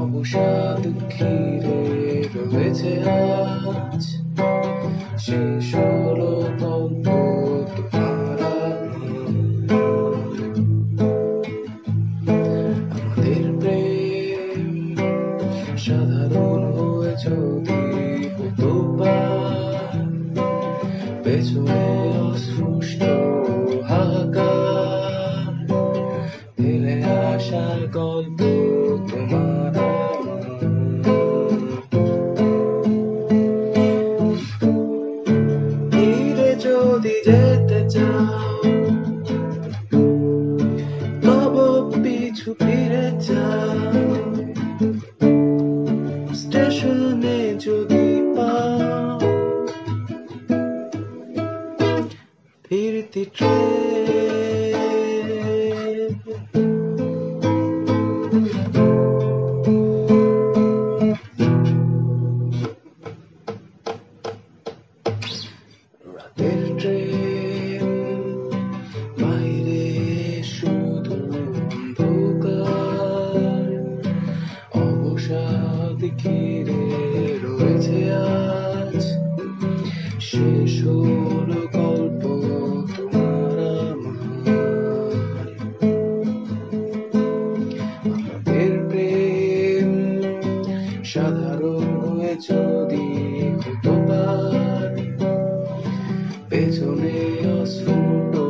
অবসাদ ঘিরে রয়েছে আজ। শেষ হলো সাধারণ হয়ে যদি হতো পেছনে অস্পষ্ট হাহাকার। ফেলে আসার গল্প তোমার যদি যেতে চাও, তবু পিছু ফিরে empty train. রাতের ট্রেন বাইরে শুধু অন্ধকার অবসাদ ঘিরে রয়েছে আজ শেষ সাধারণ হয়ে যদি হতো পেছনে অশ্রুট